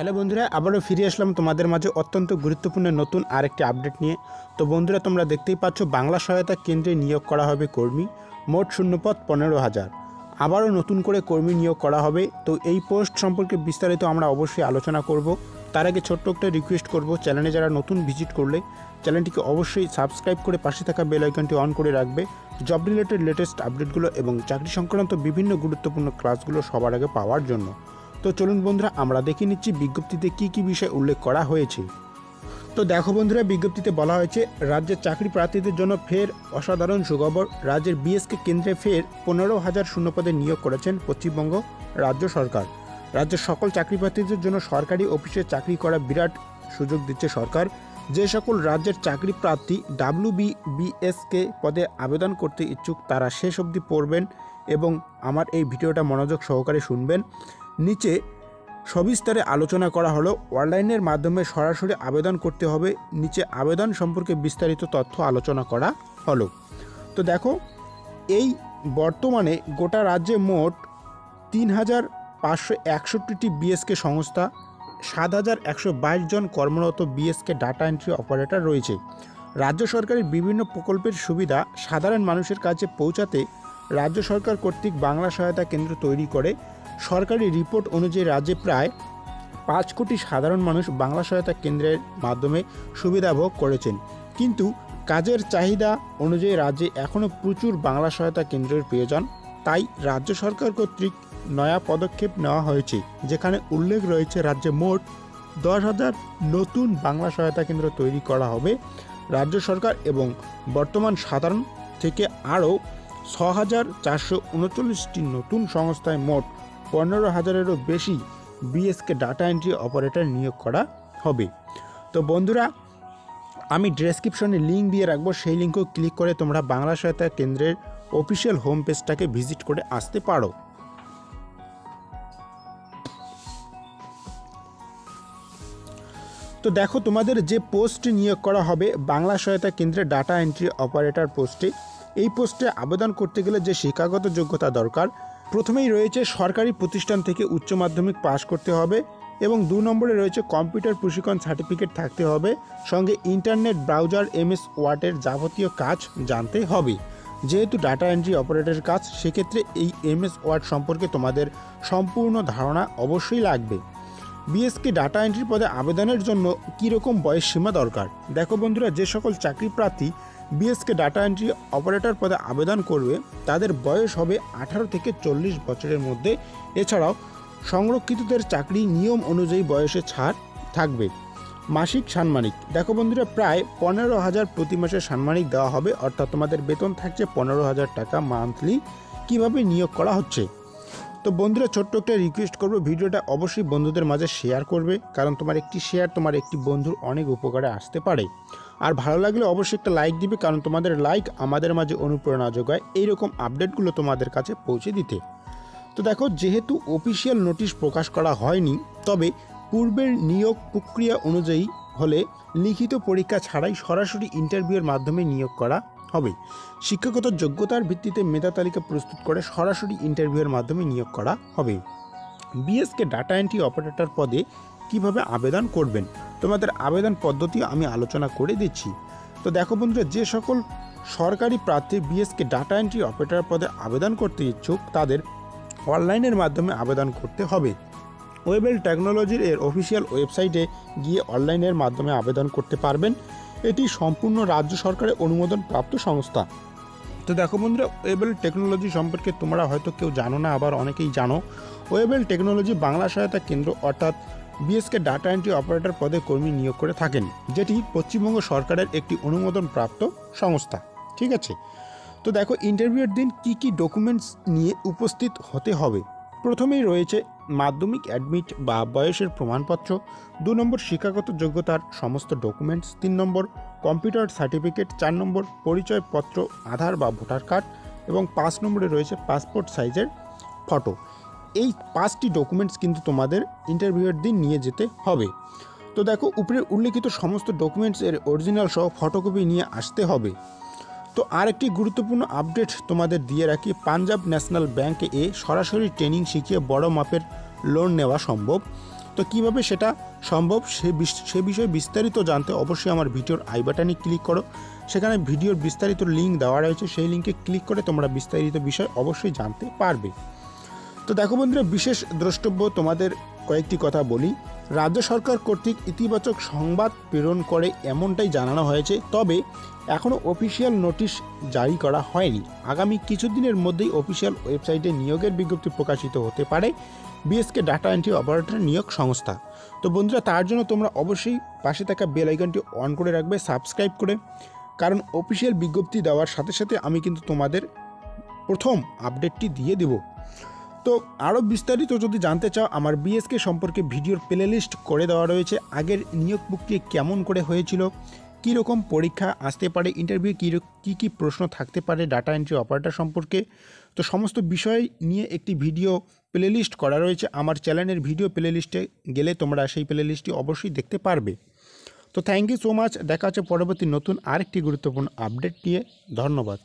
Hello বন্ধুরা, আবারও ফিরে আসলাম তোমাদের মাঝে অত্যন্ত গুরুত্বপূর্ণ নতুন আরেকটি আপডেট নিয়ে। তো বন্ধুরা, তোমরা দেখতেই পাচ্ছ বাংলা সহায়তা কেন্দ্রে নিয়োগ করা হবে কর্মী মোট শূন্যপদ পনেরো হাজার। আবারও নতুন করে কর্মী নিয়োগ করা হবে। তো এই পোস্ট সম্পর্কে বিস্তারিত আমরা অবশ্যই আলোচনা করব। তার আগে ছোট্ট একটা রিকোয়েস্ট করব চ্যানেলে যারা নতুন ভিজিট করলে চ্যানেলটিকে অবশ্যই সাবস্ক্রাইব করে পাশে থাকা বেল আইকনটি অন করে রাখবে। জব রিলেটেড লেটেস্ট আপডেটগুলো এবং চাকরি সংক্রান্ত বিভিন্ন গুরুত্বপূর্ণ ক্লাসগুলো সবার আগে পাওয়ার জন্য। তো চলুন বন্ধুরা, আমরা দেখে নিচ্ছি বিজ্ঞপ্তিতে কি কি বিষয় উল্লেখ করা হয়েছে। তো দেখো বন্ধুরা, বিজ্ঞপ্তিতে বলা হয়েছে, রাজ্যের চাকরি প্রার্থীদের জন্য ফের অসাধারণ সুখবর, রাজ্যের বিএসকে কেন্দ্রে ফের পনেরো হাজার শূন্যপদে নিয়োগ করেছেন পশ্চিমবঙ্গ রাজ্য সরকার। রাজ্যের সকল চাকরি প্রার্থীদের জন্য সরকারি অফিসে চাকরি করা বিরাট সুযোগ দিচ্ছে সরকার। যে সকল রাজ্যের চাকরি প্রার্থী ডাব্লিউ বিএসকে পদে আবেদন করতে ইচ্ছুক, তারা শেষ অবধি পড়বেন এবং আমার এই ভিডিওটা মনোযোগ সহকারে শুনবেন। নিচে সবিস্তারে আলোচনা করা হলো। অনলাইনের মাধ্যমে সরাসরি আবেদন করতে হবে। নিচে আবেদন সম্পর্কে বিস্তারিত তথ্য আলোচনা করা হলো। তো দেখো, এই বর্তমানে গোটা রাজ্যে মোট তিন হাজার পাঁচশো একষট্টিটি বিএসকে সংস্থা, সাত হাজার একশো বাইশ জন কর্মরত বিএসকে ডাটা এন্ট্রি অপারেটর রয়েছে। রাজ্য সরকারের বিভিন্ন প্রকল্পের সুবিধা সাধারণ মানুষের কাছে পৌঁছাতে রাজ্য সরকার কর্তৃক বাংলা সহায়তা কেন্দ্র তৈরি করে। সরকারি রিপোর্ট অনুযায়ী রাজ্যে প্রায় পাঁচ কোটি সাধারণ মানুষ বাংলা সহায়তা কেন্দ্রের মাধ্যমে সুবিধা ভোগ করেছেন। কিন্তু কাজের চাহিদা অনুযায়ী রাজ্যে এখনও প্রচুর বাংলা সহায়তা কেন্দ্রের প্রয়োজন। তাই রাজ্য সরকার কর্তৃক নয়া পদক্ষেপ নেওয়া হয়েছে, যেখানে উল্লেখ রয়েছে রাজ্যে মোট দশ হাজার নতুন বাংলা সহায়তা কেন্দ্র তৈরি করা হবে। রাজ্য সরকার এবং বর্তমান সাধারণ থেকে আরও ছ হাজার চারশো উনচল্লিশটি নতুন সংস্থায় মোট পনেরো হাজারেরও বেশি বিএসকে ডাটা এন্ট্রি অপারেটর নিয়োগ করা হবে। তো বন্ধুরা, আমি ডেসক্রিপশনে লিঙ্ক দিয়ে রাখব, সেই লিঙ্কও ক্লিক করে তোমরা বাংলা সহায়তা কেন্দ্রের অফিসিয়াল হোম পেজটাকে ভিজিট করে আসতে পারো। তো দেখো, তোমাদের যে পোস্ট নিয়োগ করা হবে, বাংলা সহায়তা কেন্দ্রে ডাটা এন্ট্রি অপারেটর পোস্টে এই পোস্টে আবেদন করতে গেলে যে শিক্ষাগত যোগ্যতা দরকার প্রথমেই রয়েছে সরকারি প্রতিষ্ঠান থেকে উচ্চ মাধ্যমিক পাশ করতে হবে এবং দু নম্বরে রয়েছে কম্পিউটার প্রশিক্ষণ সার্টিফিকেট থাকতে হবে, সঙ্গে ইন্টারনেট ব্রাউজার এমএস ওয়ার্ডের যাবতীয় কাজ জানতে হবে। যেহেতু ডাটা এন্ট্রি অপারেটরের কাজ, সেক্ষেত্রে এই এমএস ওয়ার্ড সম্পর্কে তোমাদের সম্পূর্ণ ধারণা অবশ্যই লাগবে। বিএসকে ডাটা এন্ট্রি পদে আবেদনের জন্য কীরকম বয়স সীমা দরকার? দেখো বন্ধুরা, যে সকল চাকরি প্রার্থী বিএসকে ডাটা এন্ট্রি অপারেটর পদে আবেদন করবে। তাদের বয়স হবে আঠারো থেকে চল্লিশ বছরের মধ্যে। এছাড়াও সংরক্ষিতদের চাকরি নিয়ম অনুযায়ী বয়সে ছাড় থাকবে। মাসিক সাম্মানিক দেখো বন্ধুরা, প্রায় পনেরো হাজার প্রতি মাসে সাম্মানিক দেওয়া হবে। অর্থাৎ তোমাদের বেতন থাকছে পনেরো হাজার টাকা মান্থলি। কীভাবে নিয়োগ করা হচ্ছে? তো বন্ধুরা, ছোট্ট একটা রিকোয়েস্ট করব। ভিডিওটা অবশ্যই বন্ধুদের মাঝে শেয়ার করবে, কারণ তোমার একটি শেয়ার তোমার একটি বন্ধুর অনেক উপকারে আসতে পারে। আর ভালো লাগলে অবশ্যই একটা লাইক দিবে, কারণ তোমাদের লাইক আমাদের মাঝে অনুপ্রেরণা যোগায় এইরকম আপডেটগুলো তোমাদের কাছে পৌঁছে দিতে। তো দেখো, যেহেতু অফিসিয়াল নোটিশ প্রকাশ করা হয়নি, তবে পূর্বের নিয়োগ প্রক্রিয়া অনুযায়ী হলে লিখিত পরীক্ষা ছাড়াই সরাসরি ইন্টারভিউয়ের মাধ্যমে নিয়োগ করা হবে শিক্ষাগত যোগ্যতার ভিত্তিতে মেধা তালিকা প্রস্তুত করে সরাসরি ইন্টারভিউয়ের মাধ্যমে নিয়োগ করা হবে বিএসকে ডাটা এন্ট্রি অপারেটর পদে কীভাবে আবেদন করবেন? তোমাদের আবেদন পদ্ধতি আমি আলোচনা করে দিচ্ছি। তো দেখো বন্ধুরা, যে সকল সরকারি প্রার্থী বিএসকে ডাটা এন্ট্রি অপারেটর পদে আবেদন করতে ইচ্ছুক, তাদের অনলাইনের মাধ্যমে আবেদন করতে হবে। ওয়েবেল টেকনোলজির এর অফিসিয়াল ওয়েবসাইটে গিয়ে অনলাইনের মাধ্যমে আবেদন করতে পারবেন। এটি সম্পূর্ণ রাজ্য সরকারের অনুমোদন প্রাপ্ত সংস্থা। তো দেখো বন্ধুরা ওয়েবেল টেকনোলজি সম্পর্কে তোমরা হয়তো কেউ জানো না, আবার অনেকেই জানো। ওয়েবেল টেকনোলজি বাংলা সহায়তা কেন্দ্র অর্থাৎ বিএসকে ডাটা এন্ট্রি অপারেটর পদে কর্মী নিয়োগ করে থাকেন, যেটি পশ্চিমবঙ্গ সরকারের একটি অনুমোদন প্রাপ্ত সংস্থা। ঠিক আছে? তো দেখো ইন্টারভিউয়ের দিন কি কি ডকুমেন্টস নিয়ে উপস্থিত হতে হবে? প্রথমেই রয়েছে মাধ্যমিক অ্যাডমিট বা বয়সের প্রমাণপত্র, দু নম্বর শিক্ষাগত যোগ্যতার সমস্ত ডকুমেন্টস তিন নম্বর কম্পিউটার সার্টিফিকেট চার নম্বর পরিচয়পত্র, আধার বা ভোটার কার্ড এবং পাঁচ নম্বরে রয়েছে পাসপোর্ট সাইজের ফটো এই পাঁচটি ডকুমেন্টস কিন্তু তোমাদের ইন্টারভিউয়ের দিন নিয়ে যেতে হবে। তো দেখো, উপরে উল্লেখিত সমস্ত ডকুমেন্টস এর অরিজিনাল সহ ফটোকপি নিয়ে আসতে হবে। তো আর একটি গুরুত্বপূর্ণ আপডেট তোমাদের দিয়ে রাখি। পাঞ্জাব ন্যাশনাল ব্যাংকে এ সরাসরি ট্রেনিং শিখিয়ে বড় মাপের লোন নেওয়া সম্ভব। তো কীভাবে সেটা সম্ভব সে সে বিষয়ে বিস্তারিত জানতে অবশ্যই আমার ভিডিওর আই বাটনে ক্লিক করো। সেখানে ভিডিওর বিস্তারিত লিঙ্ক দেওয়া রয়েছে, সেই লিঙ্কে ক্লিক করে তোমরা বিস্তারিত বিষয় অবশ্যই জানতে পারবে। তো দেখো বন্ধুরা, বিশেষ দ্রষ্টব্য তোমাদের কয়েকটি কথা বলি। রাজ্য সরকার কর্তৃক ইতিবাচক সংবাদ প্রেরণ করে এমনটাই জানানো হয়েছে, তবে এখনও অফিসিয়াল নোটিশ জারি করা হয়নি। আগামী কিছুদিনের মধ্যেই অফিসিয়াল ওয়েবসাইটে নিয়োগের বিজ্ঞপ্তি প্রকাশিত হতে পারে বিএসকে ডাটা এন্ট্রি অপারেটর নিয়োগ সংস্থা। তো বন্ধুরা, তার জন্য তোমরা অবশ্যই পাশে থাকা বেল আইকনটি অন করে রাখবে, সাবস্ক্রাইব করে। কারণ অফিসিয়াল বিজ্ঞপ্তি দেওয়ার সাথে সাথে আমি কিন্তু তোমাদের প্রথম আপডেটটি দিয়ে দেবো। তো আরও বিস্তারিত যদি জানতে চাও, আমার বিএসকে সম্পর্কে ভিডিওর প্লেলিস্ট করে দেওয়া রয়েছে। আগের নিয়োগ প্রক্রিয়া কেমন করে হয়েছিল কী রকম পরীক্ষা আসতে পারে ইন্টারভিউ কী কী কী প্রশ্ন থাকতে পারে ডাটা এন্ট্রি অপারেটর সম্পর্কে। তো সমস্ত বিষয় নিয়ে একটি ভিডিও প্লেলিস্ট করা রয়েছে। আমার চ্যানেলের ভিডিও প্লেলিস্টে গেলে তোমরা সেই প্লেলিস্টটি অবশ্যই দেখতে পারবে। তো থ্যাংক ইউ সো মাচ দেখা হচ্ছে পরবর্তী নতুন আরেকটি গুরুত্বপূর্ণ আপডেট নিয়ে। ধন্যবাদ।